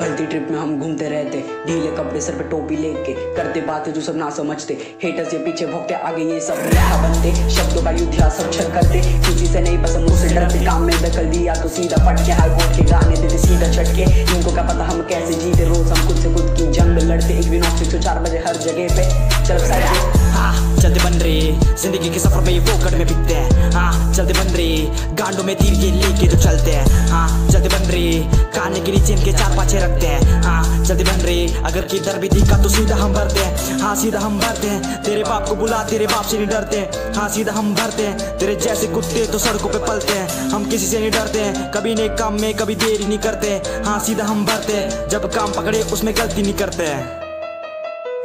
चलती ट्रिप में हम घूमते रहते, ढीले कपड़े सर पे टोपी लेके, करते बातें जो सब ना समझते हेटर्स ये पीछे भोगते आगे ये सब रेखा बनते, शब्दों का युद्ध सब छल करते, किसी से नहीं पसंद मुझसे डरते, काम में दखल दिया तो सीधा फट के हाई कोर्ट के गाने देते, सीधा छटके इनको क्या पता हम कैसे जीते, रोज हम खुद से खुद की जंग लड़ते, एक नौकरी तो चार बजे हर जगह पे चल साइड हाँ चलते बन रहे ज़िंदगी के सफ़र में ये फोकट में बिकते हैं। हाँ चलते बन रहे गांडों में तीर ये लेके जो चलते हैं। हाँ चलते बन रहे काने के चेन के चार पाछे रखते हैं। हाँ जल्दी बन रही अगर किधर भी दिखा तो सीधा हम भरते हैं। हाँ सीधा हम भरते हैं। तेरे बाप को बुला, तेरे बाप से नहीं डरते हैं। हाँ सीधा हम भरते हैं। तेरे जैसे कुत्ते तो सड़कों पे पलते हैं। हम किसी से नहीं डरते हैं। कभी नहीं काम में, कभी देरी नहीं करते हाँ सीधा हम भरते हैं। जब काम पकड़े, उसमें गलती नहीं करते हैं।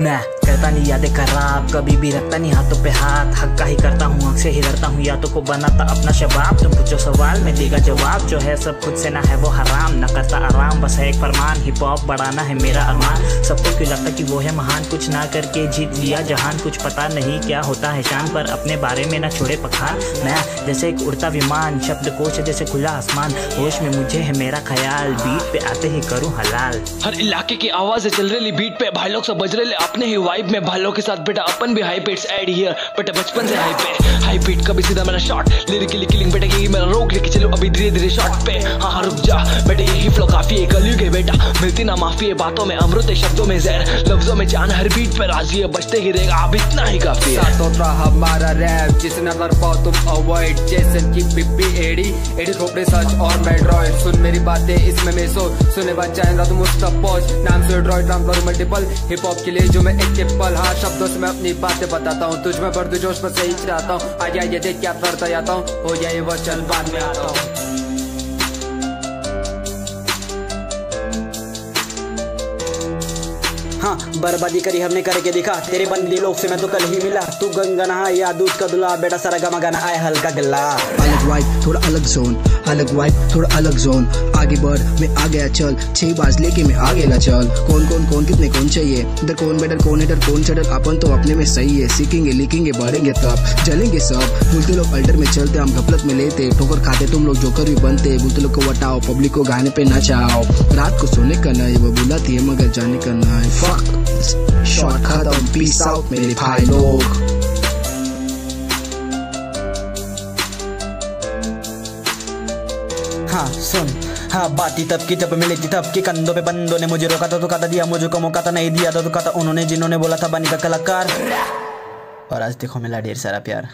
मैं करता नहीं, यादें खराब, कभी भी रखता नहीं, हाथों पे हाथ। हक का ही करता हूँ हक से ही डरता हूँ, या तो को बनाता अपना शबाब। तुम पूछो सवाल, में देगा जवाब, जो है सब खुद से ना है, वो हराम। न करता आराम, बस है एक फरमान हिप हॉप बढ़ाना है मेरा अरमान। सबको क्यों लगता कि वो है महान, कुछ ना करके जीत लिया जहान। कुछ पता नहीं क्या होता है शान पर, अपने बारे में ना छोड़े पखान मैं जैसे एक उड़ता विमान, शब्द कोश जैसे खुला आसमान। होश में मुझे है मेरा ख्याल बीट पे आते ही करूँ हलाल। हर इलाके की आवाज़ चल रही बीट पे भाई लोग सब बज रहे अपने ही वाइब में भालों के साथ बेटा, अपन भी हाई पिट्स ऐड हियर बेटा, बचपन से हाई पे। हाई पिट कभी सीधा मेरा शॉट लिरिकली किलिंग बेटा ये मेरा रोक लेके चलो अभी धीरे धीरे शॉट पे। हाँ हाँ रुक जा। बेटा, यही फ्लो काफ़ी है कलयुग है, बेटा। मिलती ना माफ़ी है बातों में, अमृत है शब्दों में जहर। लफ्जों में जान हर बीट पे राज़ी है, बचते ही रहेगा। अब इतना ही काफ़ी है। सातों हमारा रैप जिसे न पाओ तुम अवॉइड जैसन की बिब्बी एडी एडी खोपड़े सच और मेड्रॉइड सुन मेरी बातें, इसमें मैं सो। सुने बात चाहेगा तुम उस तक पहुँच। नाम से ड्रॉइड नाम करूँ मल्टीपल हिप हॉप के लिए जो मैं एक पल हाँ शब्दों से मैं अपनी बातें बताता हूँ। तुझ में जोश में सही चाहता हूँ। आ जाए ये देख क्या करता जाता हूँ। हो जाए वो चल बाद में आता हूँ। बर्बादी करी हमने करके दिखा। तेरे बंदी लोग से मैं तो कल ही मिला। तू गंगा नहा, या दूध का दुला, बेटा सारा गमा गाना, आए हल्का गला। अलग वाइब थोड़ा अलग जोन। अलग वाइब थोड़ा अलग जोन। आगे बढ़, मैं आ गया चल। छह बाज लेके मैं आ गया चल। कौन कौन कौन, कितने, कौन चाहिए? इधर कौन बेटर, कौन हेटर कौन चढ़ल अपन तो अपने में सही है। सीखेंगे, लिखेंगे, बढ़ेंगे तब। जलेंगे सब। बोलते लोग अल्टर में चलते, हम घपलत में लेते। ठोकर खाते, तुम लोग जोकर भी बनते। बोलते लोग को वटाओ, पब्लिक को गाने पे नचाओ। रात को सोने का नहीं वो बुलाती है मगर जाने का नहीं fuck. खत्म पीस आउट मेरे भाई लोग हाँ सुन। हाँ बात ही तब की, जब मिली थी तब के। कंधों पे बंदों ने मुझे रोका था तो कहता दिया मुझे को मौका था, नहीं दिया था तो कहता उन्होंने, जिन्होंने बोला था, बनी का कलाकार। और आज देखो मिला ढेर सारा प्यार।